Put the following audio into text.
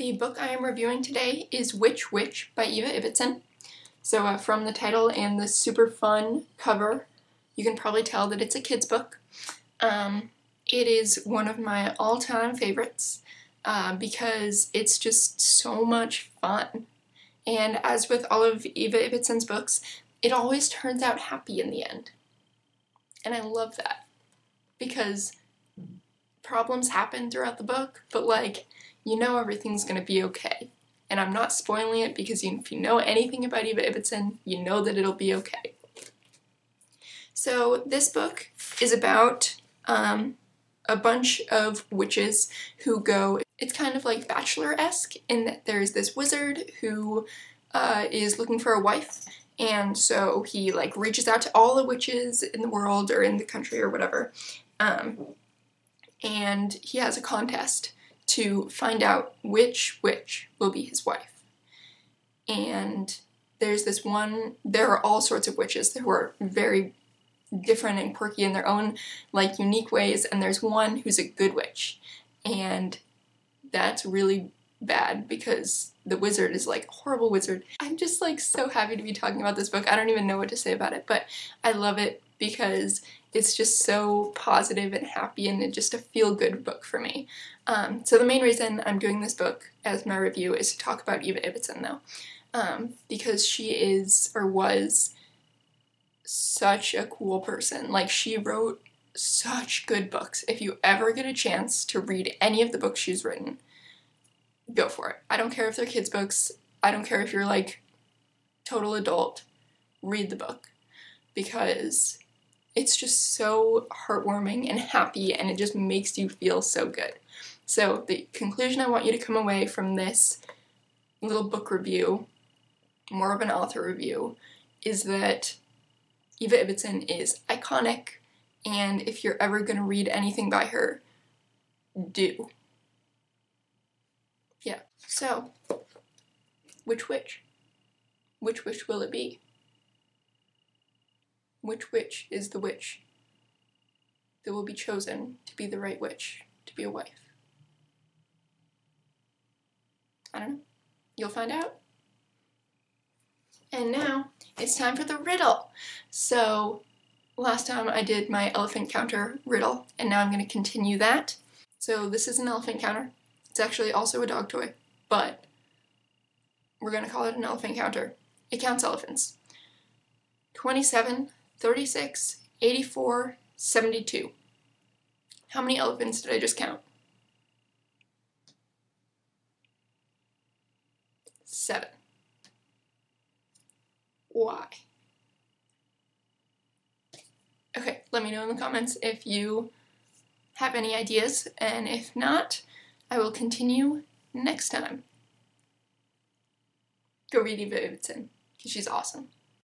The book I am reviewing today is Which Witch by Eva Ibbotson. So uh, from the title and the super fun cover, you can probably tell that it's a kid's book. Um, it is one of my all-time favorites uh, because it's just so much fun. And as with all of Eva Ibbotson's books, it always turns out happy in the end. And I love that because problems happen throughout the book, but like, you know everything's gonna be okay. And I'm not spoiling it because if you know anything about Eva Ibbotson, you know that it'll be okay. So this book is about um, a bunch of witches who go, it's kind of like Bachelor-esque in that there's this wizard who uh, is looking for a wife and so he like reaches out to all the witches in the world or in the country or whatever um, and he has a contest to find out which witch will be his wife. And there's this one, there are all sorts of witches who are very different and quirky in their own like unique ways and there's one who's a good witch and that's really bad because the wizard is like a horrible wizard. I'm just like so happy to be talking about this book. I don't even know what to say about it, but I love it because it's just so positive and happy and just a feel-good book for me. Um, so the main reason I'm doing this book as my review is to talk about Eva Ibbotson though, um, because she is, or was, such a cool person. Like she wrote such good books. If you ever get a chance to read any of the books she's written, go for it. I don't care if they're kids books. I don't care if you're like total adult. Read the book because it's just so heartwarming and happy and it just makes you feel so good. So the conclusion I want you to come away from this little book review, more of an author review, is that Eva Ibbotson is iconic and if you're ever going to read anything by her, do. Yeah, so, which witch? Which witch will it be? Which witch is the witch that will be chosen to be the right witch, to be a wife? I don't know. You'll find out. And now it's time for the riddle. So last time I did my elephant counter riddle, and now I'm going to continue that. So this is an elephant counter. It's actually also a dog toy, but we're going to call it an elephant counter. It counts elephants. 27, 36, 84, 72. How many elephants did I just count? Seven. Why? Okay, let me know in the comments if you have any ideas, and if not, I will continue next time. Go read Eva Ibbotson, because she's awesome.